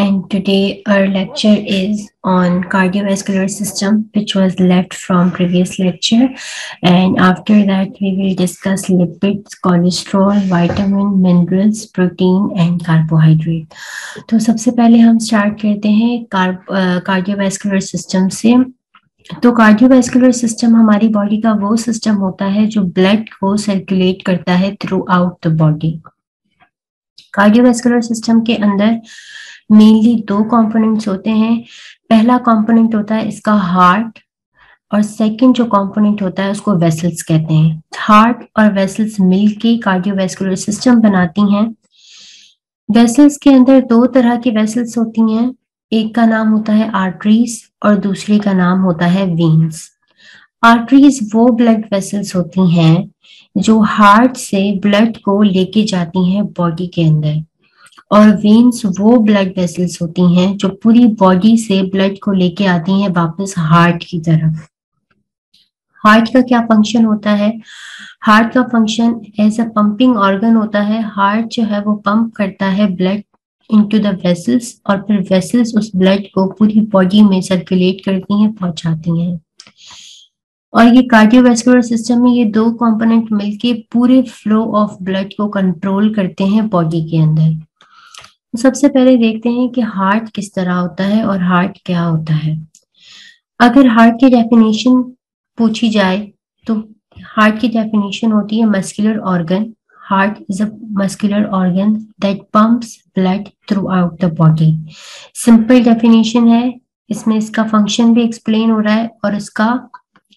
and today our lecture is on cardiovascular system which was left from previous lecture and after that we will discuss lipids cholesterol vitamin minerals protein and carbohydrate तो सबसे पहले हम start करते हैं cardiovascular system से तो cardiovascular system हमारी body का वो सिस्टम होता है जो ब्लड को सर्कुलेट करता है throughout the body cardiovascular system के अंदर मेनली दो कंपोनेंट्स होते हैं। पहला कंपोनेंट होता है इसका हार्ट और सेकंड जो कंपोनेंट होता है उसको वेसल्स कहते हैं। हार्ट और वेसल्स मिलके कार्डियोवैस्कुलर सिस्टम बनाती हैं। वेसल्स के अंदर दो तरह की वेसल्स होती हैं। एक का नाम होता है आर्टरीज और दूसरे का नाम होता है वीन्स आर्टरीज वो ब्लड वेसल्स होती हैं जो हार्ट से ब्लड को लेके जाती हैं बॉडी के अंदर। और वेन्स वो ब्लड वेसल्स होती हैं जो पूरी बॉडी से ब्लड को लेके आती हैं वापस हार्ट की तरफ़। हार्ट का क्या फ़ंक्शन होता है? हार्ट का function as a pumping organ होता है। हार्ट जो है वो पंप करता है ब्लड इनटू द वेसल्स और फिर वेसल्स उस ब्लड को पूरी बॉडी में सर्कुलेट करती हैं, पहुंचाती हैं। और ये कार्डियोवैस्कुलर सिस्टम में ये दो कंपोनेंट मिलके पूरे फ्लो ऑफ़ ब्लड को कंट्रोल करते हैं बॉडी के अंदर। सबसे पहले देखते हैं कि हार्ट किस तरह होता है और हार्ट क्या होता है। अगर हार्ट की डेफिनेशन पूछी जाए तो हार्ट की डेफिनेशन होती है muscular organ heart is a muscular organ that pumps blood throughout the body simple definition है, इसमें इसका फ़ंक्शन भी एक्सप्लेन हो रहा है और इसका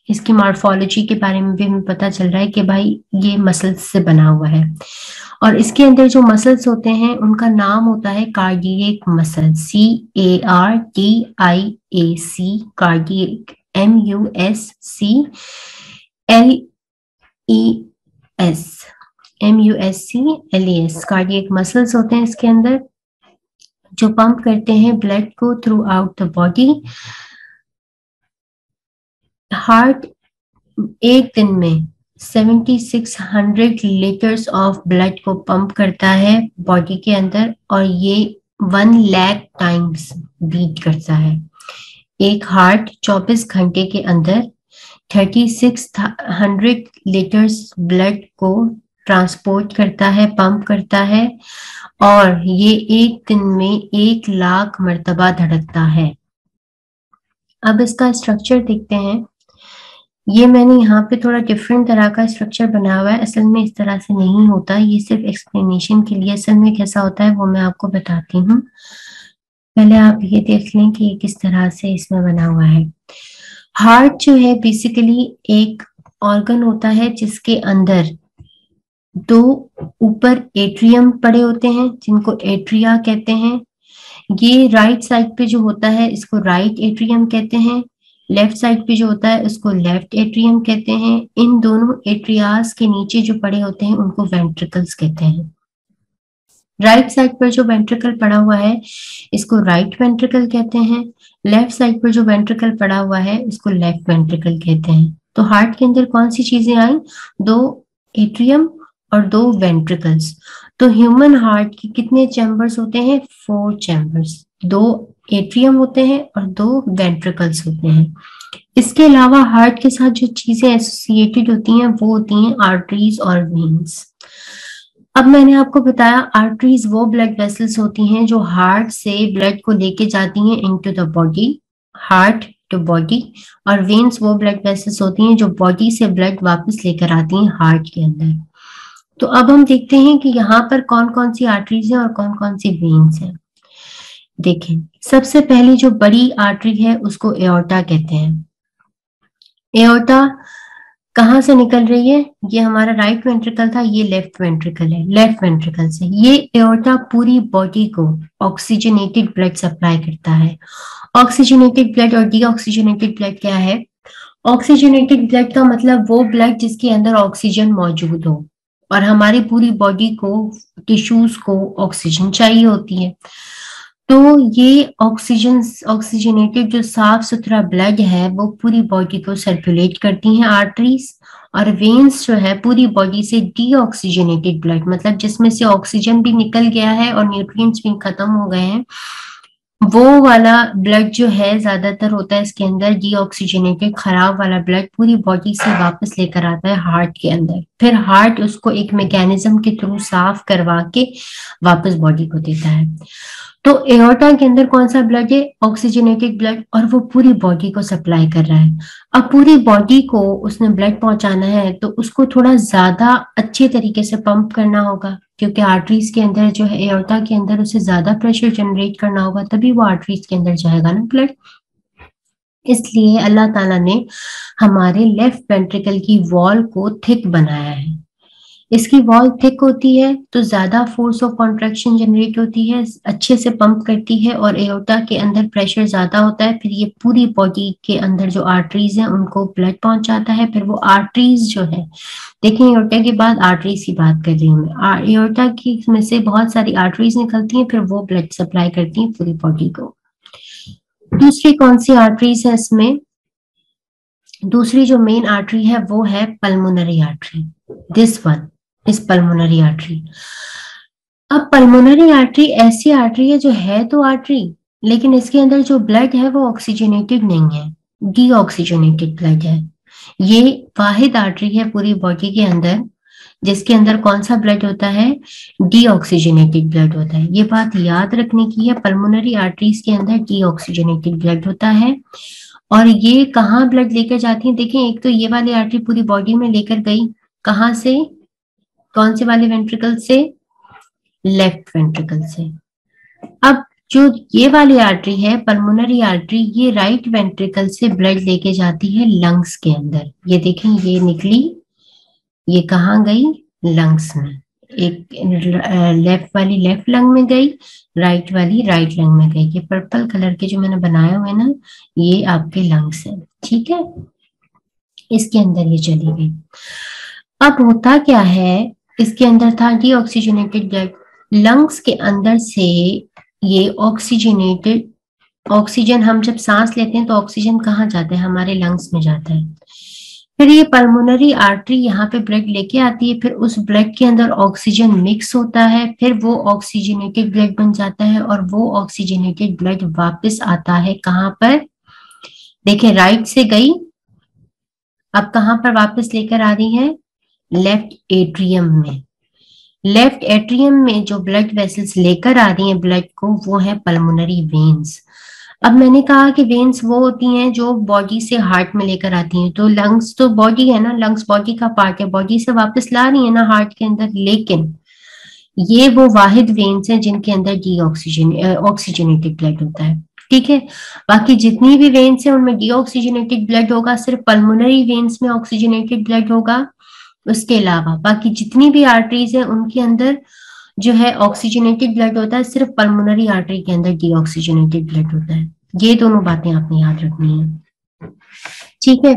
इसकी मार्फोलॉजी के बारे में भी हमें पता चल रहा है कि भाई ये मसल्स से बना हुआ है। और इसके अंदर जो मसल्स होते हैं, उनका नाम होता है cardiac muscle C A R T I A C cardiac M U S C L E S M U S C L E S cardiac muscles होते हैं इसके अंदर, जो पंप करते हैं ब्लड को throughout the body heart एक दिन में 7600 लीटर्स ऑफ़ ब्लड को पंप करता है बॉडी के अंदर और ये वन लैक टाइम्स बीट करता है। एक हार्ट 24 घंटे के अंदर 3600 लीटर्स ब्लड को ट्रांसपोर्ट करता है पंप करता है और ये एक दिन में एक लाख मरतबा धड़कता है। अब इसका स्ट्रक्चर देखते हैं। ये मैंने यहाँ पे थोड़ा डिफरेंट तरह का स्ट्रक्चर बनाया हुआ है। असल में इस तरह से नहीं होता। ये सिर्फ़ एक्सप्लेनेशन के लिए। असल में कैसा होता है वो मैं आपको बताती हूँ। पहले आप ये देख लें कि ये किस तरह से इसमें बना हुआ है। हार्ट जो है बेसिकली एक ऑर्गन होता है जिसके अंदर दो ऊपर एट्रियम पड़े होते हैं, जिनको एट्रिया कहते हैं। ये राइट साइड पे जो होता है, इसको राइट एट्रियम कहते हैं। लेफ़्ट साइड पे जो होता है, उसको लेफ़्ट एट्रियम कहते हैं। इन दोनों एट्रियास के नीचे जो पड़े होते हैं, उनको वेंट्रिकल्स कहते हैं। राइट right साइड पर जो वेंट्रिकल पड़ा हुआ है, इसको राइट right वेंट्रिकल कहते हैं। लेफ़्ट साइड पर जो वेंट्रिकल पड़ा हुआ है इसको लेफ़्ट वेंट्रिकल कहते हैं। तो हार्ट के अंदर कौन सी चीज़ें आई? दो एट्रियम और दो वेंट्रिकल्स तो ह्यूमन हार्ट के कितने चैम्बर्स होते हैं? फोर चैम्बर्स दो एट्रियम होते हैं और दो वेंट्रिकल्स होते हैं। इसके अलावा हार्ट के साथ जो चीज़ें एसोसिएटेड होती हैं, वो होती हैं आर्टरीज और वेन्स अब मैंने आपको बताया आर्टरीज वो ब्लड वेसल्स होती हैं जो हार्ट से ब्लड को लेके जाती हैं into the body heart to body और वेन्स वो ब्लड वेसल्स होती हैं जो बॉडी से ब्लड वापस लेकर आती हैं हार्ट के अंदर। तो अब हम देखते हैं कि यहाँ पर कौन कौन सी आर्टरीज हैं और कौन कौन सी वेन्स हैं। देखें। सबसे पहली जो बड़ी आर्टरी है, उसको एओर्टा कहते हैं। एओर्टा कहाँ से निकल रही है? ये हमारा राइट वेंट्रिकल था, ये लेफ़्ट वेंट्रिकल है लेफ़्ट वेंट्रिकल से। ये एओर्टा पूरी बॉडी को ऑक्सीजनेटेड ब्लड सप्लाई करता है। ऑक्सीजनेटेड ब्लड और डीऑक्सीजनेटेड ब्लड क्या है? ऑक्सीजनेटेड ब्लड का मतलब वो ब्लड जिसके अंदर ऑक्सीजन मौजूद हो। और हमारी पूरी बॉडी को टिश्यूज को ऑक्सीजन चाहिए होती है। तो ये ऑक्सीजन ऑक्सीजनेटेड जो साफ़ सुथरा ब्लड है, वो पूरी बॉडी को सर्कुलेट करती हैं आर्टरीज और वेन्स जो है पूरी बॉडी से डीऑक्सीजनेटेड ब्लड मतलब जिसमें से ऑक्सीजन भी निकल गया है और न्यूट्रिएंट्स भी खत्म हो गए हैं, वो वाला ब्लड जो है ज़्यादातर होता है इसके अंदर डीऑक्सीजनेटेड खराब वाला ब्लड पूरी बॉडी से वापस लेकर आता है हार्ट के अंदर। फिर हार्ट उसको एक मैकेनिज्म के थ्रू साफ़ करवा के वापस बॉडी को देता है। तो एओर्टा के अंदर कौन सा ब्लड है? ऑक्सीजनेटेड ब्लड और वो पूरी बॉडी को सप्लाई कर रहा है। अब पूरी बॉडी को उसने ब्लड पहुंचाना है तो उसको थोड़ा ज़्यादा अच्छे तरीके से पंप करना होगा, क्योंकि आर्टरीज के अंदर जो है एओर्टा के अंदर उसे ज़्यादा प्रेशर जनरेट करना होगा, तभी वो आर्टरीज के अंदर जाएगा ना ब्लड इसलिए अल्लाह ताला ने हमारे लेफ़्ट वेंट्रिकल की वॉल को थिक बनाया है। इसकी वॉल थिक होती है तो ज़्यादा फोर्स ऑफ़ कॉन्ट्रेक्शन जनरेट होती है, अच्छे से पंप करती है और एओटा के अंदर प्रेशर ज़्यादा होता है, फिर ये पूरी बॉडी के अंदर जो आर्टरीज है, उनको ब्लड पहुंचाता है, फिर वो आर्टरीज जो है देखें एओटा के बाद आर्टरीज की बात कर रही हूँ मैं एओटा की में से बहुत सारी आर्टरीज निकलती हैं, फिर वो ब्लड सप्लाई करती हैं पूरी बॉडी को। दूसरी कौन सी आर्टरीज है इसमें? दूसरी जो मेन आर्टरी है, वो है pulmonary artery this one is pulmonary artery अब पल्मोनरी आर्टरी ऐसी आर्टरी है जो है तो आर्टरी लेकिन इसके अंदर जो ब्लड है वो ऑक्सीजनेटेड नहीं है डीऑक्सीजनेटेड ब्लड है। ये वाहिद आर्टरी है पूरी बॉडी के अंदर, जिसके अंदर कौन सा ब्लड होता है? डीऑक्सीजनेटेड ब्लड होता है। ये बात याद रखने की है पल्मोनरी आर्टरीज के अंदर डीऑक्सीजनेटेड ब्लड होता है। और ये कहाँ ब्लड लेकर जाती है? देखें एक तो ये वाली आर्टरी पूरी बॉडी में लेकर गई, कहाँ से? कौन से वाले वेंट्रिकल से? लेफ़्ट वेंट्रिकल से। अब जो ये वाली आर्टरी है पल्मोनरी आर्टरी ये राइट वेंट्रिकल से ब्लड लेके जाती है लंग्स के अंदर। ये देखें, ये निकली, ये कहा गई? लंग्स में। एक लेफ़्ट वाली लेफ़्ट लंग में गई राइट वाली राइट लंग में गई। ये पर्पल कलर के जो मैंने बनाए हुए ना, ये आपके लंग्स है। ठीक है? इसके अंदर ये चली गई। अब होता क्या है? इसके अंदर था डीऑक्सीजनेटेड ब्लड लंग्स के अंदर से ये ऑक्सीजनेटेड ऑक्सीजन हम जब सांस लेते हैं तो ऑक्सीजन कहाँ जाता है? हमारे लंग्स में जाता है। फिर ये पल्मोनरी आर्टरी यहाँ पे ब्लड लेके आती है, फिर उस ब्लड के अंदर ऑक्सीजन मिक्स होता है, फिर वो ऑक्सीजनेटेड ब्लड बन जाता है और वो ऑक्सीजनेटेड ब्लड वापस आता है कहाँ पर? देखिए राइट से गई, अब कहाँ पर वापस लेकर आ रही है? लेफ़्ट एट्रियम में। लेफ़्ट एट्रियम में जो ब्लड वेसल्स लेकर आ रही हैं ब्लड को, वो है पल्मोनरी वेन्स अब मैंने कहा कि वेन्स वो होती हैं जो बॉडी से हार्ट में लेकर आती हैं। तो लंग्स तो बॉडी है ना लंग्स बॉडी का पार्ट है। बॉडी से वापस ला रही है ना हार्ट के अंदर, लेकिन ये वो वाहिद वेन्स हैं जिनके अंदर डी ऑक्सीजन ऑक्सीजनेटेड ब्लड होता है। ठीक है? बाकी जितनी भी वेन्स है, उनमें डी ऑक्सीजनेटेड ब्लड होगा, सिर्फ़ पल्मोनरी वेन्स में ऑक्सीजनेटेड ब्लड होगा। उसके अलावा, बाकी जितनी भी आर्टरीज है, उनके अंदर जो है ऑक्सीजनेटेड ब्लड होता है, सिर्फ़ पल्मोनरी आर्टरी के अंदर डीऑक्सीजनेटेड ब्लड होता है। ये दोनों बातें आपने याद रखनी है। ठीक है?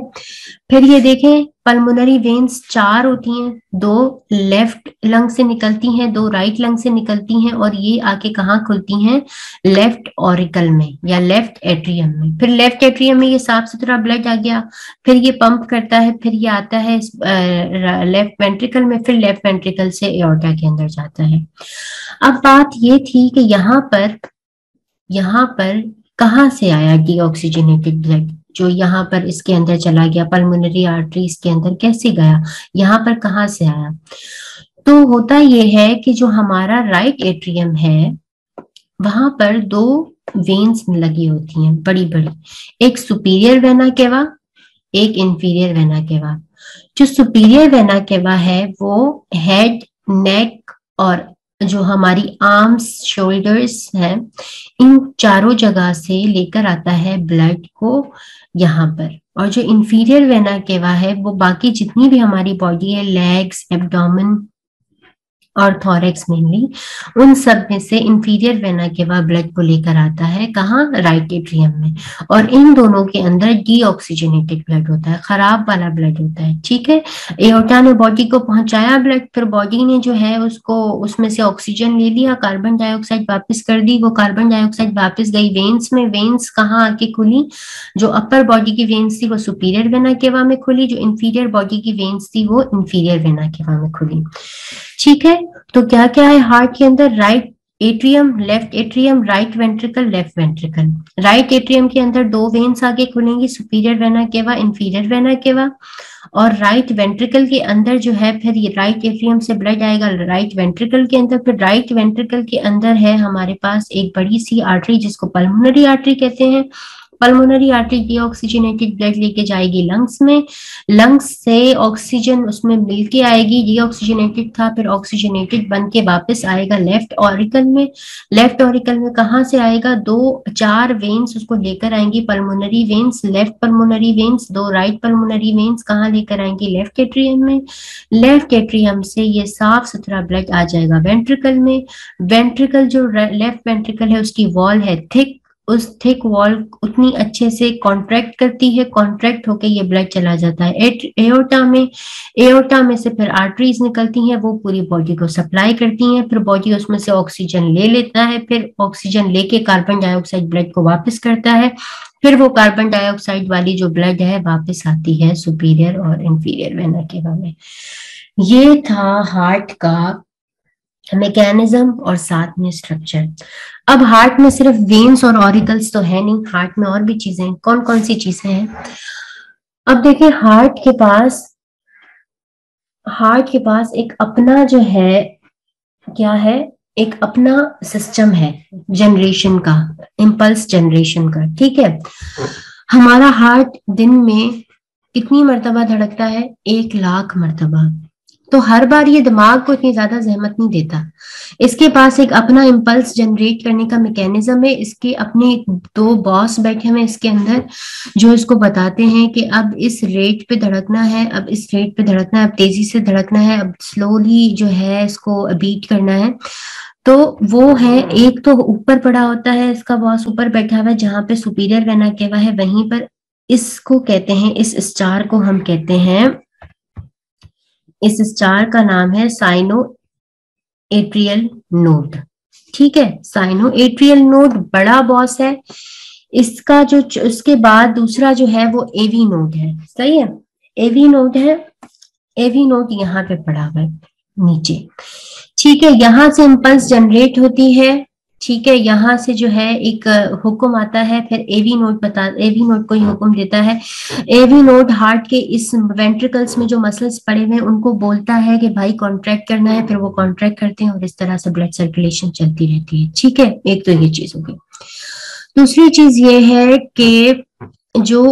फिर ये देखें पल्मोनरी वेन्स चार होती हैं, दो लेफ़्ट लंग से निकलती हैं, दो राइट लंग से निकलती हैं और ये आके कहाँ खुलती हैं? लेफ़्ट ऑरिकल में या लेफ़्ट एट्रियम में। फिर लेफ़्ट एट्रियम में ये साफ़ सुथरा ब्लड आ गया, फिर ये पंप करता है, फिर ये आता है लेफ़्ट वेंट्रिकल में, फिर लेफ़्ट वेंट्रिकल से एओर्टा के अंदर जाता है। अब बात ये थी कि यहाँ पर यहाँ पर कहाँ से आया डी ऑक्सीजनेटेड ब्लड जो यहाँ पर इसके अंदर चला गया पल्मोनरी आर्टरीज के अंदर कैसे गया, यहाँ पर कहाँ से आया? तो होता यह है कि जो हमारा राइट एट्रियम है, वहाँ पर दो वेन्स लगी होती हैं बड़ी बड़ी एक सुपीरियर वेना केवा एक इंफीरियर वेना केवा जो सुपीरियर वेना केवा है, वो हेड नेक और जो हमारी आर्म्स शोल्डर्स हैं, इन चारों जगह से लेकर आता है ब्लड को यहाँ पर। और जो इंफीरियर वेना केवा है, वो बाकी जितनी भी हमारी बॉडी है लेग्स एब्डोमेन और थॉरेक्स मेनली उन सब में से इंफीरियर वेना केवा ब्लड को लेकर आता है, कहाँ? राइट एट्रियम में। और इन दोनों के अंदर डीऑक्सीजनेटेड ब्लड होता है, खराब वाला ब्लड होता है, ठीक है? एओटा ने बॉडी को पहुँचाया ब्लड फिर बॉडी ने जो है उसको, उसमें से ऑक्सीजन ले लिया कार्बन डाइऑक्साइड वापस कर दी, वो कार्बन डाइऑक्साइड वापस गई वेन्स में वेन्स कहाँ आके खुली? जो अपर बॉडी की वेन्स थी, वो सुपीरियर वेना केवा में खुली, जो इंफीरियर बॉडी की वेन्स थी, वो इंफीरियर वेना केवा में खुली। ठीक है? तो क्या क्या है हार्ट के अंदर? Right atrium left atrium right ventricle left ventricle right atrium के अंदर दो वेन्स आगे खुलेंगी superior vena cava inferior vena cava और राइट वेंट्रिकल के अंदर जो है, फिर ये राइट एट्रियम से ब्लड आएगा राइट वेंट्रिकल के अंदर. फिर राइट वेंट्रिकल के अंदर है हमारे पास एक बड़ी सी आर्टरी जिसको पल्मोनरी आर्टरी कहते हैं. पल्मोनरी आर्टरी की ऑक्सीजनेटेड ब्लड लेके जाएगी लंग्स में। लंग्स से ऑक्सीजन उसमें मिलके आएगी। ये ऑक्सीजनेटेड था, फिर ऑक्सीजनेटेड बन के वापस आएगा लेफ़्ट ऑरिकल में। लेफ़्ट ऑरिकल में कहा से आएगा? दो, चार वेन्स उसको लेकर आएँगी pulmonary veins left pulmonary veins दो राइट पल्मोनरी वेन्स कहाँ लेकर आएँगी? लेफ़्ट एट्रियम में। लेफ़्ट एट्रियम से ये साफ़ सुथरा ब्लड आ जाएगा वेंट्रिकल में। वेंट्रिकल जो लेफ़्ट वेंट्रिकल है उसकी वॉल है थिक उस थिक वॉल उतनी अच्छे से कॉन्ट्रैक्ट करती है कॉन्ट्रैक्ट होके ये ब्लड चला जाता है। एओटा में एओटा में से फिर आर्टरीज निकलती हैं, वो पूरी बॉडी को सप्लाई करती हैं, फिर बॉडी उसमें से ऑक्सीजन ले लेता है, फिर ऑक्सीजन लेके कार्बन डाइऑक्साइड ब्लड को वापस करता है, फिर वो कार्बन डाइऑक्साइड वाली जो ब्लड है वापस आती है सुपीरियर और इंफीरियर वेना के में। ये था हार्ट का मैकेनिज्म और साथ में स्ट्रक्चर अब हार्ट में सिर्फ़ वेन्स और ऑरिकल्स तो है नहीं हार्ट में और भी चीज़ें हैं कौन कौन सी चीज़ें हैं? अब देखिए हार्ट के पास हार्ट के पास एक अपना जो है, क्या है? एक अपना सिस्टम है जनरेशन का इम्पल्स जनरेशन का, ठीक है? हमारा हार्ट दिन में कितनी मरतबा धड़कता है? एक लाख मरतबा। तो हर बार ये दिमाग को इतनी ज़्यादा जहमत नहीं देता। इसके पास एक अपना इम्पल्स जनरेट करने का मैकेनिज्म है। इसके अपने दो बॉस बैठे हुए इसके अंदर, जो इसको बताते हैं कि अब इस रेट पे धड़कना है, अब इस रेट पे धड़कना है, अब तेज़ी से धड़कना है, अब स्लोली जो है इसको बीट करना है। तो वो है, एक तो ऊपर पड़ा होता है इसका बॉस ऊपर बैठा हुआ है, जहाँ पे सुपीरियर वेना केवा है, वहीं पर इसको कहते हैं, इस स्टार को हम कहते हैं। इस स्टार का नाम है साइनो एट्रियल नोड ठीक है? साइनो एट्रियल नोड बड़ा बॉस है। इसका जो उसके बाद दूसरा जो है वो एवी नोड है। सही है? एवी नोड है। एवी नोड यहाँ पे पड़ा हुआ है, नीचे। ठीक है? यहाँ से इम्पल्स जनरेट होती है। ठीक है, यहाँ से जो है एक हुक्म आता है, फिर एवी नोट बता एवी नोट को ही हुक्म देता है। एवी नोट हार्ट के इस वेंट्रिकल्स में जो मसल्स पड़े हुए हैं, उनको बोलता है कि भाई कॉन्ट्रैक्ट करना है, फिर वो कॉन्ट्रैक्ट करते हैं और इस तरह से ब्लड सर्कुलेशन चलती रहती है। ठीक है, एक तो ये चीज़ होगी दूसरी चीज़ ये है कि जो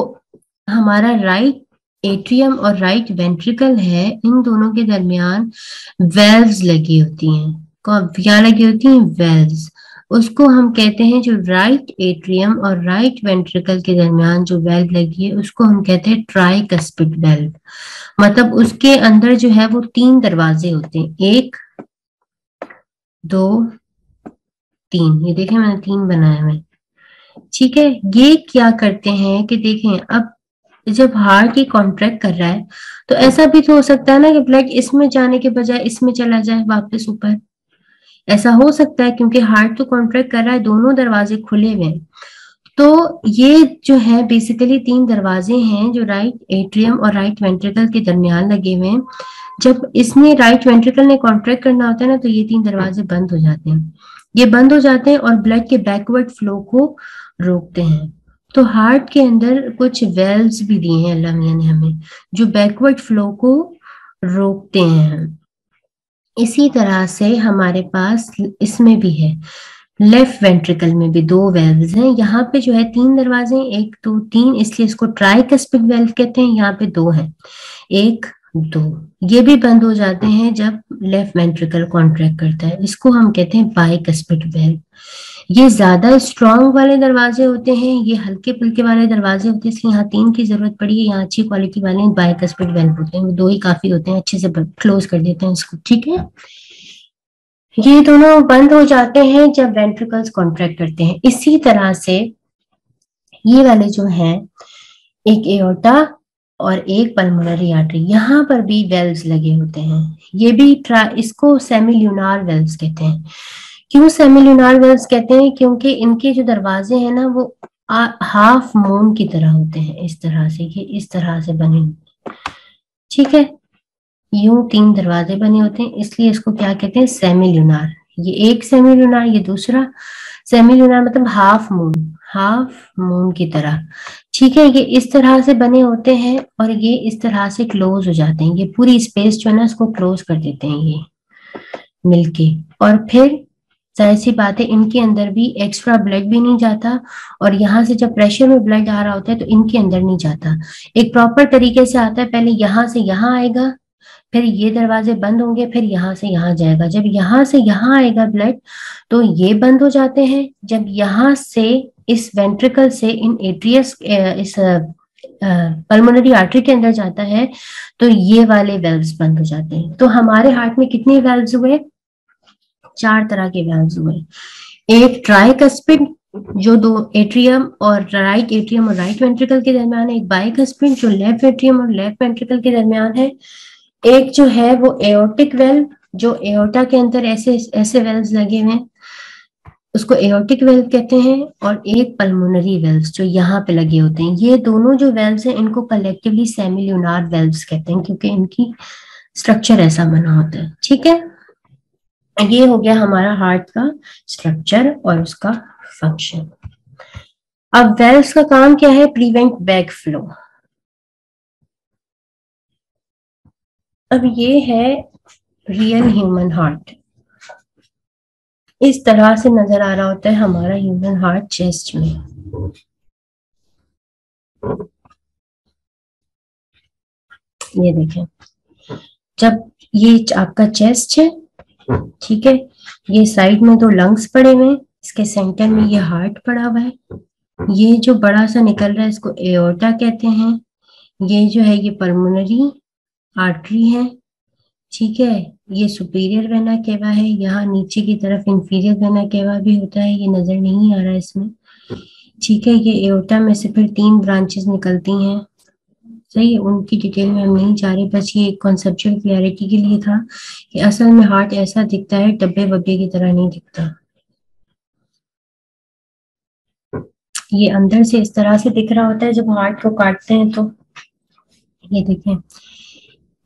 हमारा राइट एट्रियम और राइट वेंट्रिकल है, इन दोनों के दरमियान वेल्व्स लगी होती हैं। क्या लगी होती हैं वेल्व्स उसको हम कहते हैं जो राइट एट्रियम और राइट वेंट्रिकल के दरमियान जो वेल्व लगी है, उसको हम कहते हैं ट्राई कस्पिड वेल्व मतलब उसके अंदर जो है वो तीन दरवाजे होते हैं। एक, दो, तीन। ये देखें मैंने तीन बनाए हुए ठीक है? ये क्या करते हैं कि देखें, अब जब हार्ट ये कॉन्ट्रैक्ट कर रहा है तो ऐसा भी तो हो सकता है ना कि ब्लड इसमें जाने के बजाय इसमें चला जाए, वापस ऊपर। ऐसा हो सकता है क्योंकि हार्ट तो कॉन्ट्रैक्ट कर रहा है, दोनों दरवाजे खुले हुए हैं। तो ये जो है बेसिकली तीन दरवाजे हैं जो राइट एट्रियम और राइट वेंट्रिकल के दरमियान लगे हुए हैं। जब इसमें राइट वेंट्रिकल ने कॉन्ट्रैक्ट करना होता है ना तो ये तीन दरवाजे बंद हो जाते हैं। ये बंद हो जाते हैं और ब्लड के बैकवर्ड फ्लो को रोकते हैं। तो हार्ट के अंदर कुछ वेल्व्स भी दिए हैं, अल्लाह मियाँ ने हमें, जो बैकवर्ड फ्लो को रोकते हैं। इसी तरह से हमारे पास इसमें भी है। लेफ़्ट वेंट्रिकल में भी दो वेल्व्स हैं। यहाँ पे जो है तीन दरवाजे, एक, दो, तीन, इसलिए इसको ट्राई ट्राइकस्पिक वेल्व कहते हैं। यहाँ पे दो हैं। एक, दो। ये भी बंद हो जाते हैं जब लेफ़्ट वेंट्रिकल कॉन्ट्रैक्ट करता है। इसको हम कहते हैं बाइकस्पिक वेल्व ये ज़्यादा स्ट्रॉन्ग वाले दरवाजे होते हैं, ये हल्के फुल्के वाले दरवाजे होते हैं, इसलिए यहाँ तीन की ज़रूरत पड़ी है, यहाँ अच्छी क्वालिटी वाले बाइकस्पिड वेल्व होते हैं दो ही काफ़ी होते हैं, अच्छे से क्लोज कर देते हैं इसको, ठीक है? ये दोनों बंद हो जाते हैं जब वेंट्रिकल्स कॉन्ट्रैक्ट करते हैं। इसी तरह से ये वाले जो है, एक एओटा और एक पल्मोनरी आर्टरी यहाँ पर भी वेल्व्स लगे होते हैं। ये भी इसको सेमिल्यूनार वेल्व्स कहते हैं। क्यों सेमिलुनार वेल्स कहते हैं? क्योंकि इनके जो दरवाजे हैं ना वो आ, हाफ़ मून की तरह होते हैं इस तरह से ये इस तरह से बने ठीक है? यूँ तीन दरवाजे बने होते हैं इसलिए इसको क्या कहते हैं? सेमिलुनार ये एक सेमी लूनार ये दूसरा सेमी लूनार मतलब हाफ़ मून हाफ़ मून की तरह। ठीक है ये इस तरह से बने होते हैं और ये इस तरह से क्लोज हो जाते हैं। ये पूरी स्पेस जो है ना इसको क्लोज कर देते हैं ये मिलके। और फिर ज़ाहिर सी बात है, इनके अंदर भी एक्स्ट्रा ब्लड भी नहीं जाता और यहाँ से जब प्रेशर में ब्लड आ रहा होता है तो इनके अंदर नहीं जाता। एक प्रॉपर तरीके से आता है, पहले यहाँ से यहाँ आएगा, फिर ये दरवाजे बंद होंगे, फिर यहाँ से यहाँ जाएगा। जब यहाँ से यहाँ आएगा ब्लड तो ये बंद हो जाते हैं। जब यहाँ से, इस वेंट्रिकल से, इन एट्रियस इस पल्मोनरी आर्टरी के अंदर जाता है तो ये वाले वेल्व्स बंद हो जाते हैं। तो हमारे हार्ट में कितने वेल्व्स हुए? चार तरह के वेल्व्स हुए। एक ट्राइकस्पिड जो दो एट्रियम और राइट एट्रियम और राइट वेंट्रिकल के दरमियान है। एक बाइकस्पिड जो लेफ़्ट एट्रियम और लेफ़्ट वेंट्रिकल के दरमियान है। एक जो है वो एओटिक वेल्व जो एओटा के अंदर ऐसे ऐसे वेल्व्स लगे हुए हैं। उसको एओटिक वेल्व कहते हैं और एक पल्मोनरी वेल्व्स जो यहाँ पे लगे होते हैं। ये दोनों जो वेल्व्स हैं, इनको कलेक्टिवली सेमिल्यूनार वेल्व्स कहते हैं, क्योंकि इनकी स्ट्रक्चर ऐसा बना होता है। ठीक है? ये हो गया हमारा हार्ट का स्ट्रक्चर और उसका फ़ंक्शन अब वेल्व्स का काम क्या है? प्रिवेंट बैक फ्लो अब ये है रियल ह्यूमन हार्ट इस तरह से नज़र आ रहा होता है हमारा ह्यूमन हार्ट चेस्ट में. ये देखें. जब ये आपका चेस्ट है ठीक है? ये साइड में दो लंग्स पड़े हुए हैं। इसके सेंटर में ये हार्ट पड़ा हुआ है। ये जो बड़ा सा निकल रहा है, इसको एओर्टा कहते हैं। ये जो है, ये परमोनरी आर्टरी है। ठीक है? ये सुपीरियर वेना केवा है। यहाँ नीचे की तरफ़ इंफीरियर वेना केवा भी होता है। ये नज़र नहीं आ रहा है इसमें। ठीक है? ये एओटा में से फिर तीन ब्रांचेस निकलती हैं। सही है उनकी डिटेल में हम नहीं जा रहे, बस ये कॉन्सेप्चुअल क्लियरिटी के लिए था कि असल में हार्ट ऐसा दिखता है, डब्बे वब्बे की तरह नहीं दिखता। ये अंदर से इस तरह से दिख रहा होता है, जब हार्ट को काटते हैं तो। ये देखें,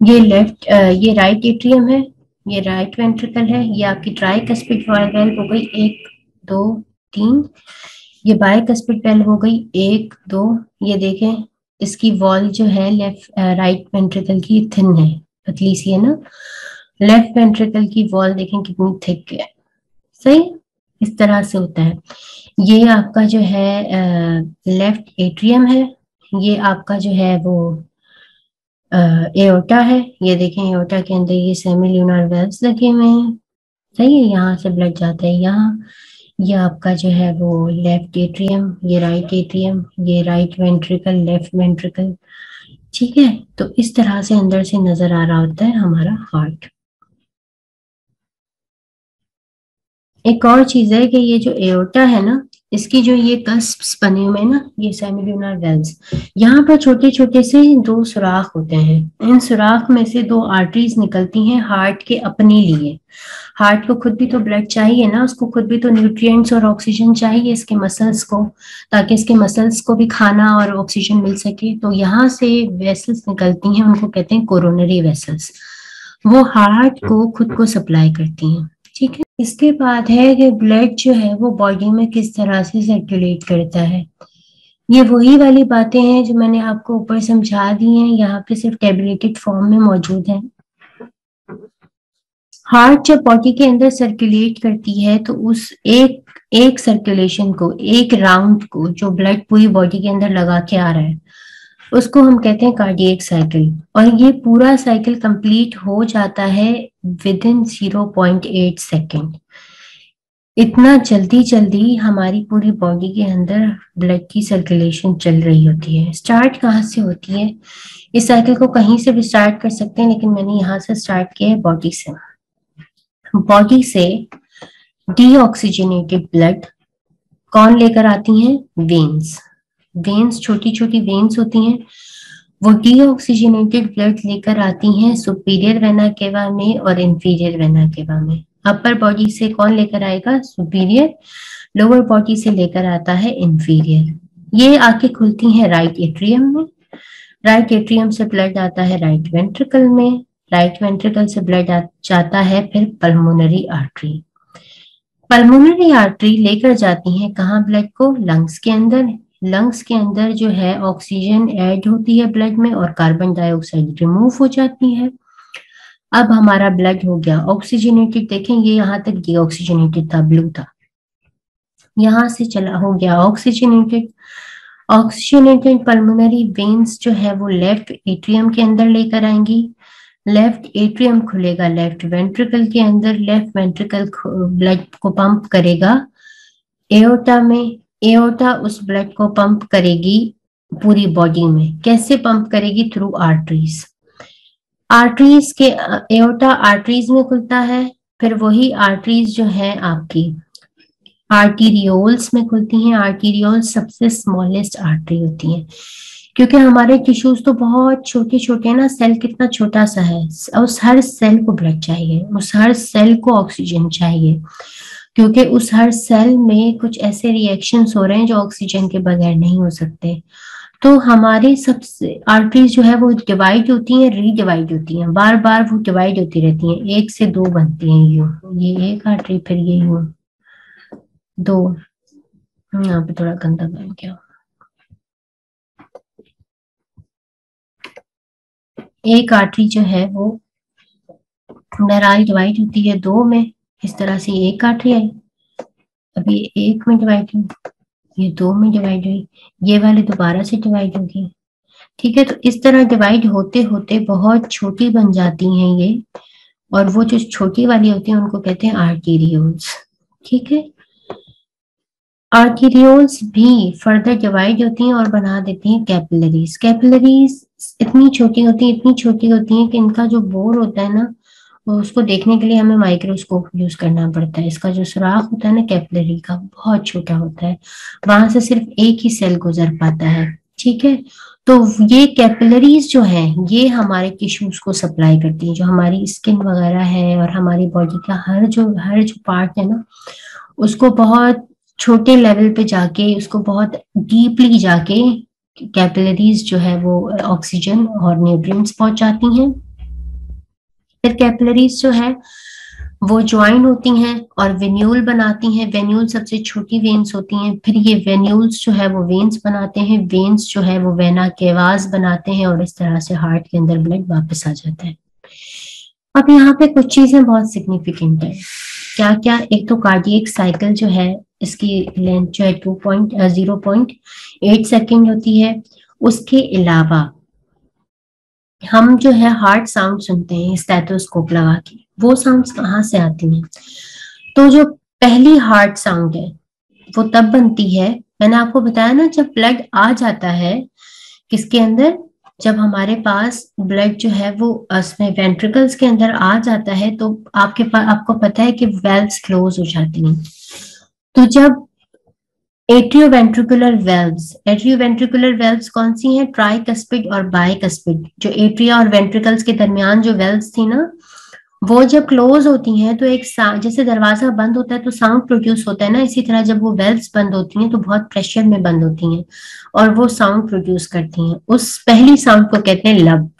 ये लेफ़्ट ये राइट एट्रियम है, ये राइट वेंट्रिकल है, ये आपकी ट्राई कस्पिड वेल्व हो गई, एक, दो, तीन। ये बाय कस्पिड वेल्व हो गई, एक, दो। ये देखें इसकी वॉल जो है लेफ़्ट राइट वेंट्रिकल की थिन है, पतली सी है ना? लेफ़्ट वेंट्रिकल की वॉल देखें कितनी थिक है। सही? इस तरह से होता है। ये आपका जो है लेफ़्ट एट्रियम है। ये आपका जो है वो एओटा है। ये देखें एओटा के अंदर ये सेमी ल्यूनर वेल्व्स लगे हुए हैं। सही है? यहाँ से ब्लड जाता है यहाँ। ये आपका जो है वो लेफ़्ट एट्रियम ये राइट एट्रियम ये राइट वेंट्रिकल लेफ़्ट वेंट्रिकल ठीक है? तो इस तरह से अंदर से नज़र आ रहा होता है हमारा हार्ट एक और चीज़ है कि ये जो एओटा है ना, इसकी जो ये कस्प बने हुए ना, ये सेमिल्यूनर वेल्स यहाँ पर छोटे छोटे से दो सुराख होते हैं। इन सुराख में से दो आर्टरीज निकलती हैं हार्ट के अपने लिए। हार्ट को खुद भी तो ब्लड चाहिए ना, उसको खुद भी तो न्यूट्रिएंट्स और ऑक्सीजन चाहिए इसके मसल्स को, ताकि इसके मसल्स को भी खाना और ऑक्सीजन मिल सके। तो यहाँ से वेसल्स निकलती हैं, उनको कहते हैं कोरोनरी वेसल्स वो हार्ट को खुद को सप्लाई करती हैं, ठीक है? इसके बाद है कि ब्लड जो है, वो बॉडी में किस तरह से सर्कुलेट करता है। ये वही वाली बातें हैं जो मैंने आपको ऊपर समझा दी हैं, यहाँ पे सिर्फ़ टेबलेटेड फॉर्म में मौजूद है। हार्ट जब बॉडी के अंदर सर्कुलेट करती है तो उस एक एक सर्कुलेशन को, एक राउंड को जो ब्लड पूरी बॉडी के अंदर लगा के आ रहा है, उसको हम कहते हैं कार्डियक साइकिल और ये पूरा साइकिल कंप्लीट हो जाता है within zero point eight second इतना जल्दी जल्दी हमारी पूरी बॉडी के अंदर ब्लड की सर्कुलेशन चल रही होती है. स्टार्ट कहाँ से होती है? इस साइकिल को कहीं से भी स्टार्ट कर सकते हैं, लेकिन मैंने यहाँ से स्टार्ट किया है बॉडी से. बॉडी से डीऑक्सीजनेटेड ब्लड कौन लेकर आती हैं? वेन्स वेन्स छोटी छोटी वेन्स होती हैं। वो डीऑक्सीजनेटेड ब्लड लेकर आती हैं सुपीरियर वेना केवा में और इंफीरियर वेना केवा में। अपर बॉडी से कौन लेकर आएगा? सुपीरियर लोअर बॉडी से लेकर आता है इंफीरियर ये आके खुलती हैं राइट एट्रियम में। राइट एट्रियम से ब्लड आता है राइट वेंट्रिकल में। राइट वेंट्रिकल से ब्लड जाता है, फिर पल्मोनरी आर्टरी पल्मोनरी आर्टरी लेकर जाती है कहाँ ब्लड को? लंग्स के अंदर। लंग्स के अंदर जो है ऑक्सीजन ऐड होती है ब्लड में और कार्बन डाइऑक्साइड रिमूव हो जाती है। अब हमारा ब्लड हो गया ऑक्सीजनेटेड देखेंगे यहाँ तक ये ऑक्सीजनेटेड था ब्लू था। यहाँ से चला, हो गया ऑक्सीजनेटेड ऑक्सीजनेटेड पल्मोनरी वेन्स जो है, वो लेफ़्ट एट्रियम के अंदर लेकर आएँगी। लेफ़्ट एट्रियम खुलेगा लेफ़्ट वेंट्रिकल के अंदर लेफ़्ट वेंट्रिकल ब्लड को पंप करेगा। एओटा में एओटा उस ब्लड को पंप करेगी पूरी बॉडी में। कैसे पंप करेगी? थ्रू आर्टरीज आर्टरीज के एओटा आर्टरीज में खुलता है, फिर वही आर्टरीज जो है आपकी। आर्टीरियोल्स में खुलती हैं आर्टीरियोल्स सबसे स्मॉलेस्ट आर्टरी होती हैं। क्योंकि हमारे टिश्यूज तो बहुत छोटे छोटे ना सेल कितना छोटा सा है, उस हर सेल को ब्लड चाहिए, उस हर सेल को ऑक्सीजन चाहिए, क्योंकि उस हर सेल में कुछ ऐसे रिएक्शन हो रहे हैं जो ऑक्सीजन के बगैर नहीं हो सकते। तो हमारे सबसे आर्टरीज जो है वो डिवाइड होती हैं रीडिवाइड होती हैं बार बार वो डिवाइड होती रहती हैं, एक से दो बनती हैं यू, ये एक आर्टरी फिर ये, यूँ, दो। यहाँ पे थोड़ा गंदा बन गया। एक आर्टरी जो है वो बहरहाल डिवाइड होती है दो में, इस तरह से एक आर्टरी आई। अभी एक में डिवाइड हुई, ये दो में डिवाइड हुई, ये वाली दोबारा से डिवाइड होगी ठीक है तो इस तरह डिवाइड होते होते बहुत छोटी बन जाती हैं ये, और वो जो छोटी वाली होती है, उनको कहते हैं आर्टीरियोल्स ठीक है? आर्टीरियोल्स भी फर्दर डिवाइड होती हैं और बना देती हैं कैपिलरीज कैपिलरीज इतनी छोटी होती है, इतनी छोटी होती है कि इनका जो बोर होता है ना उसको देखने के लिए हमें माइक्रोस्कोप यूज़ करना पड़ता है। इसका जो सुराख होता है ना, कैपिलरी का, बहुत छोटा होता है। वहाँ से सिर्फ़ एक ही सेल गुजर पाता है, ठीक है? तो ये कैपिलरीज जो है, ये हमारे टिश्यूज को सप्लाई करती है। जो हमारी स्किन वगैरह है और हमारी बॉडी का हर जो हर जो पार्ट है ना, उसको बहुत छोटे लेवल पे जाके, उसको बहुत डीपली जाके कैपिलरीज जो है वो ऑक्सीजन और न्यूट्रिएंट्स पहुंचाती हैं। फिर कैपिलरीज जो है, वो ज्वाइन होती हैं और वेन्यूल बनाती हैं। वेन्यूल सबसे छोटी वेन्स होती हैं। फिर ये वेन्यूल्स जो है वो वेन्स बनाते हैं। वेन्स जो है वो वेना केवाज बनाते हैं और इस तरह से हार्ट के अंदर ब्लड वापस आ जाता है। अब यहाँ पे कुछ चीज़ें बहुत सिग्निफिकेंट है। क्या क्या एक तो कार्डियक साइकिल जो है इसकी लेंथ जो है two point zero point eight second होती है। उसके अलावा हम जो है हार्ट साउंड सुनते हैं स्टेथोस्कोप लगा के। वो साउंड्स कहाँ से आती हैं? तो जो पहली हार्ट साउंड है, वो तब बनती है। मैंने आपको बताया ना, जब ब्लड आ जाता है किसके अंदर? जब हमारे पास ब्लड जो है वो उसमें वेंट्रिकल्स के अंदर आ जाता है तो आपके पास आपको पता है कि वेल्व्स क्लोज हो जाती हैं। तो जब एट्रियोवेंट्रिकुलर वेल्व्स एट्रियोवेंट्रिकुलर वेल्व्स कौन सी हैं? ट्राइकस्पिड और बाइकस्पिड जो एट्रिया और वेंट्रिकल्स के दरमियान जो वेल्व्स थी ना, वो जब क्लोज होती हैं तो एक जैसे दरवाज़ा बंद होता है तो साउंड प्रोड्यूस होता है ना? इसी तरह जब वो वेल्व्स बंद होती हैं तो बहुत प्रेशर में बंद होती हैं और वो साउंड प्रोड्यूस करती हैं। उस पहली साउंड को कहते हैं लब।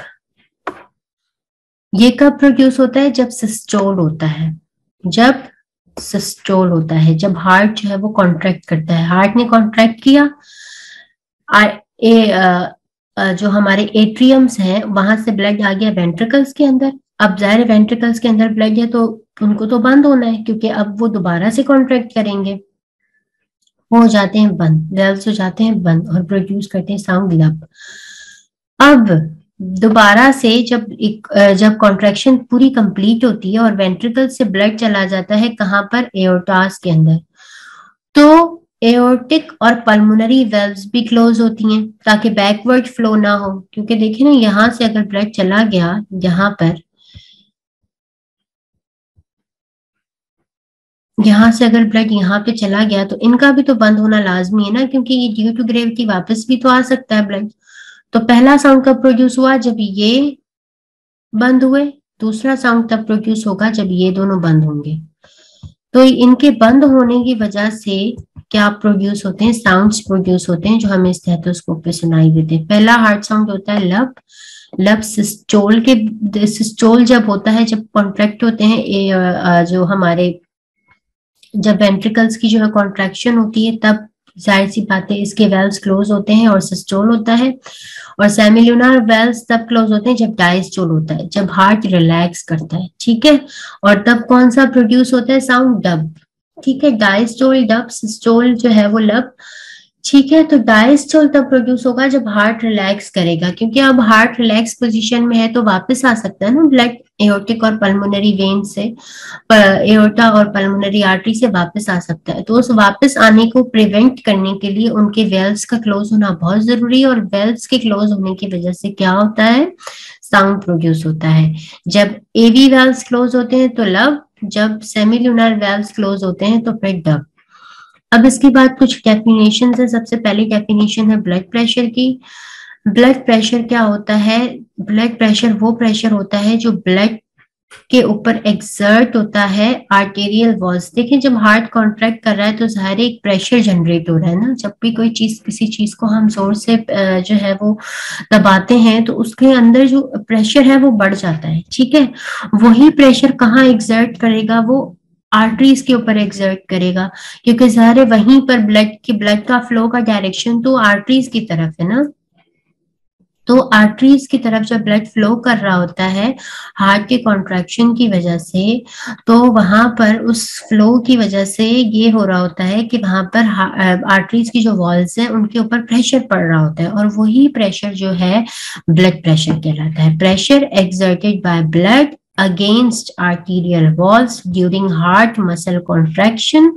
ये कब प्रोड्यूस होता है? जब सिस्टोल होता है। जब सिस्टोल होता है जब हार्ट जो है वो कॉन्ट्रैक्ट करता है। हार्ट ने कॉन्ट्रैक्ट किया आ, ए, आ, आ, जो हमारे एट्रियम्स हैं वहाँ से ब्लड आ गया वेंट्रिकल्स के अंदर। अब ज़ाहिर वेंट्रिकल्स के अंदर ब्लड है तो उनको तो बंद होना है क्योंकि अब वो दोबारा से कॉन्ट्रैक्ट करेंगे। वो हो जाते हैं बंद वेल्स हो जाते हैं बंद और प्रोड्यूस करते हैं साउंड लब अब दोबारा से जब एक जब कॉन्ट्रेक्शन पूरी कंप्लीट होती है और वेंट्रिकल से ब्लड चला जाता है कहाँ पर? एओटास के अंदर। तो एओटिक और पल्मोनरी वेल्व्स भी क्लोज होती हैं ताकि बैकवर्ड फ्लो ना हो। क्योंकि देखिए ना, यहाँ से अगर ब्लड चला गया, यहाँ पर, यहाँ से अगर ब्लड यहाँ पे चला गया तो इनका भी तो बंद होना लाजमी है ना, क्योंकि ये ड्यू टू ग्रेविटी वापस भी तो आ सकता है ब्लड तो पहला साउंड कब प्रोड्यूस हुआ? जब ये बंद हुए, दूसरा साउंड तब प्रोड्यूस होगा जब ये दोनों बंद होंगे। तो इनके बंद होने की वजह से क्या प्रोड्यूस होते हैं? साउंड्स प्रोड्यूस होते हैं जो हमें स्टेथोस्कोप पे सुनाई देते हैं। पहला हार्ट साउंड होता है लब। लब सिस्टोल के सिस्टोल जब होता है, जब कॉन्ट्रैक्ट होते हैं जो हमारे जब वेंट्रिकल्स की जो है कॉन्ट्रैक्शन होती है, तब ज़ाहिर सी बात है, इसके वेल्स क्लोज होते हैं और सिस्टोल होता है और सेमिल्यूनर वेल्स तब क्लोज होते हैं जब डायस्टोल होता है, जब हार्ट रिलैक्स करता है, ठीक है? और तब कौन सा प्रोड्यूस होता है? साउंड डब, ठीक है? डायस्टोल डब सिस्टोल जो है वो लब ठीक है तो डायस्टोल तब प्रोड्यूस होगा जब हार्ट रिलैक्स करेगा, क्योंकि अब हार्ट रिलैक्स पोजीशन में है तो वापस आ सकता है ना ब्लड एओटिक और पल्मोनरी वेन से एओटा और पल्मोनरी आर्टरी से वापस आ सकता है। तो उस वापस आने को प्रिवेंट करने के लिए उनके वेल्स का क्लोज होना बहुत ज़रूरी है और वेल्स के क्लोज होने की वजह से क्या होता है? साउंड प्रोड्यूस होता है। जब एवी वेल्स क्लोज होते हैं तो लव जब सेमिल्यूनर वेल्स क्लोज होते हैं तो फिर डब अब इसके बाद कुछ डेफिनेशन है। सबसे पहली डेफिनेशन है ब्लड प्रेशर की। ब्लड प्रेशर क्या होता है? ब्लड प्रेशर वो प्रेशर होता है जो ब्लड के ऊपर एक्सर्ट होता है आर्टेरियल वॉल्स देखिए, जब हार्ट कॉन्ट्रैक्ट कर रहा है तो ज़ाहिर एक प्रेशर जनरेट हो रहा है ना। जब भी कोई चीज़, किसी चीज़ को हम ज़ोर से जो है वो दबाते हैं तो उसके अंदर जो प्रेशर है वो बढ़ जाता है। ठीक है? वही प्रेशर कहाँ एग्जर्ट करेगा? वो आर्टरीज के ऊपर एग्जर्ट करेगा, क्योंकि जहर वहीं पर ब्लड की ब्लड का फ्लो का डायरेक्शन तो आर्टरीज की तरफ़ है ना? तो आर्टरीज की तरफ़ जब ब्लड फ्लो कर रहा होता है हार्ट के कॉन्ट्रैक्शन की वजह से तो वहाँ पर उस फ्लो की वजह से ये हो रहा होता है कि वहाँ पर आर्टरीज की जो वॉल्स है, उनके ऊपर प्रेशर पड़ रहा होता है, और वही प्रेशर जो है ब्लड प्रेशर कहलाता है। Pressure exerted by blood against arterial walls during heart muscle contraction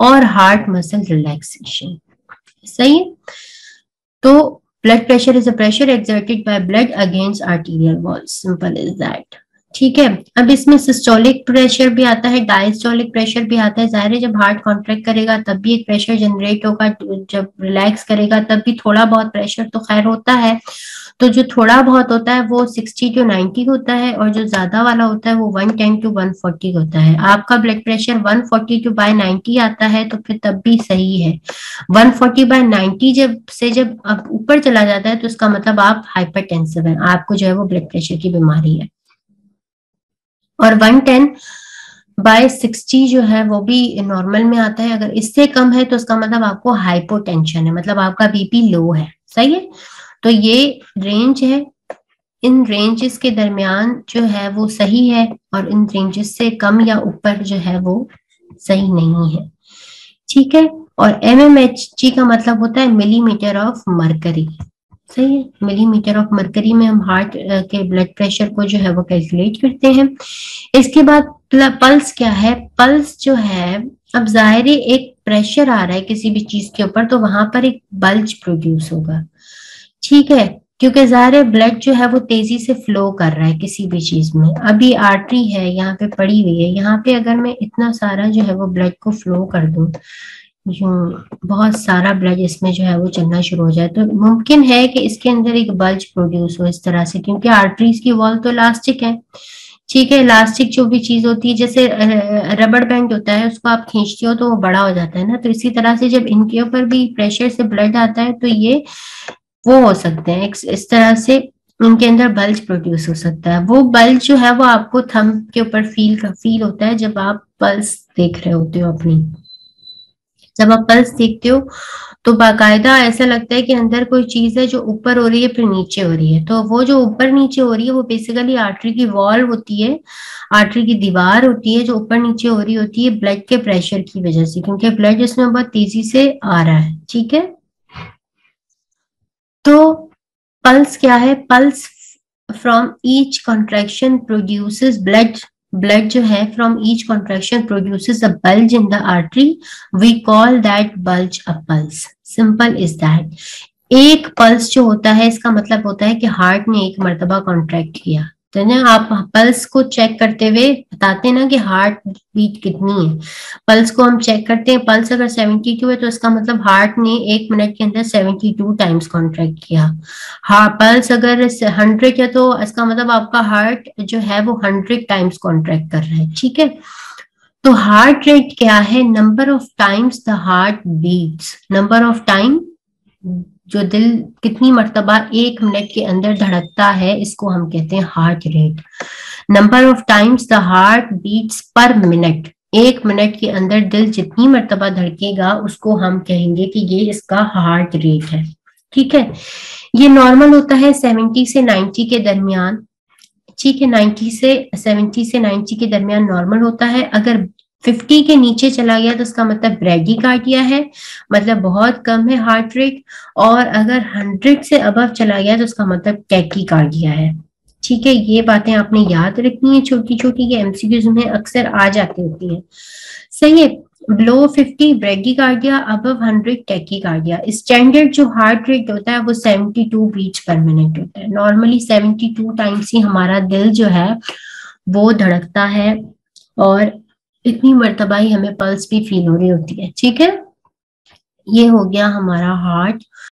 और heart muscle relaxation सही है तो blood pressure is a pressure exerted by blood against arterial walls simple as that ठीक है अब इसमें सिस्टोलिक प्रेशर भी आता है डायस्टोलिक प्रेशर भी आता है ज़ाहिर है जब हार्ट कॉन्ट्रैक्ट करेगा तब भी एक प्रेशर जनरेट होगा जब रिलैक्स करेगा तब भी थोड़ा बहुत प्रेशर तो खैर होता है तो जो थोड़ा बहुत होता है वो 60 टू 90 होता है और जो ज़्यादा वाला होता है वो वन टेन टू 140 होता है। आपका ब्लड प्रेशर 140 टू बाय 90 आता है तो फिर तब भी सही है। 140 बाय 90 जब, से जब अब ऊपर चला जाता है तो उसका मतलब आप हाइपर टेंसिव है, आपको जो है वो ब्लड प्रेशर की बीमारी है। और वन टेन बाय 60 जो है वो भी नॉर्मल में आता है, अगर इससे कम है तो उसका मतलब आपको हाइपोटेंशन है मतलब आपका बीपी लो है। सही है? तो ये रेंज है। इन रेंजेस के दरमियान जो है वो सही है और इन रेंजेस से कम या ऊपर जो है वो सही नहीं है। ठीक है? और एम एम एच जी का मतलब होता है मिलीमीटर ऑफ़ मरकरी सही है? मिलीमीटर ऑफ़ मरकरी में हम हार्ट के ब्लड प्रेशर को जो है वो कैलकुलेट करते हैं। इसके बाद पल्स क्या है? पल्स जो है, अब ज़ाहिर एक प्रेशर आ रहा है किसी भी चीज़ के ऊपर तो वहाँ पर एक बल्ज प्रोड्यूस होगा। ठीक है, क्योंकि ज़ाहिर है ब्लड जो है वो तेज़ी से फ्लो कर रहा है किसी भी चीज़ में। अभी आर्टरी है, यहाँ पे पड़ी हुई है। यहाँ पे अगर मैं इतना सारा जो है वो ब्लड को फ्लो कर दूँ बहुत सारा ब्लड इसमें जो है वो चलना शुरू हो जाए तो मुमकिन है कि इसके अंदर एक बल्ज प्रोड्यूस हो इस तरह से, क्योंकि आर्टरीज की वॉल तो इलास्टिक है। ठीक है इलास्टिक जो भी चीज़ होती है, जैसे रबड़ बैंड होता है, उसको आप खींचते हो तो वो बड़ा हो जाता है ना। तो इसी तरह से जब इनके ऊपर भी प्रेशर से ब्लड आता है तो ये वो हो सकते हैं। इस तरह से उनके अंदर बल्ज प्रोड्यूस हो सकता है। वो बल्ज जो है वो आपको थम के ऊपर फील का फील होता है जब आप पल्स देख रहे होते हो अपनी। जब आप पल्स देखते हो तो बाकायदा ऐसा लगता है कि अंदर कोई चीज़ है जो ऊपर हो रही है फिर नीचे हो रही है। तो वो जो ऊपर नीचे हो रही है, वो बेसिकली आर्टरी की वॉल होती है आर्टरी की दीवार होती है जो ऊपर नीचे हो रही होती है ब्लड के प्रेशर की वजह से, क्योंकि ब्लड इसमें बहुत तेज़ी से आ रहा है। ठीक है? तो पल्स क्या है? Pulse from each contraction produces blood blood जो है from each contraction produces a bulge in the artery we call that bulge a pulse simple is that एक पल्स जो होता है, इसका मतलब होता है कि हार्ट ने एक मरतबा कॉन्ट्रैक्ट किया। तो ना आप पल्स को चेक करते हुए बताते हैं ना कि हार्ट बीट कितनी है। पल्स को हम चेक करते हैं। पल्स अगर 72 है तो इसका मतलब हार्ट ने एक मिनट के अंदर 72 टाइम्स कॉन्ट्रैक्ट किया। हाँ पल्स अगर 100 है तो इसका मतलब आपका हार्ट जो है वो 100 टाइम्स कॉन्ट्रैक्ट कर रहा है, ठीक है? तो हार्ट रेट क्या है? Number of times the heart beats number of time जो दिल कितनी मरतबा एक मिनट के अंदर धड़कता है, इसको हम कहते हैं heart rate number of times the heart beats per minute एक मिनट के अंदर दिल जितनी मरतबा धड़केगा, उसको हम कहेंगे कि ये इसका हार्ट रेट है। ठीक है? ये नॉर्मल होता है सेवेंटी से नाइन्टी के दरमियान। ठीक है नाइन्टी से सेवेंटी से नाइन्टी के दरमियान नॉर्मल होता है। अगर फिफ्टी के नीचे चला गया तो उसका मतलब ब्रेडी कार्डिया है। मतलब बहुत कम है हार्ट रेट और अगर हंड्रेड से अबव चला गया तो उसका मतलब टैकी कार्डिया है। ठीक है, ये बातें आपने याद रखनी है छोटी छोटी ये एमसीक्यूज में अक्सर आ जाती होती है। सही है below 50 bradycardia above 100 tachycardia standard जो हार्ट रेट होता है वो 72 बीच पर मिनट होता है। नॉर्मली 72 टाइम्स ही हमारा दिल जो है वो धड़कता है और इतनी मरतबा ही हमें पल्स भी फील हो रही होती है, ठीक है? ये हो गया हमारा हार्ट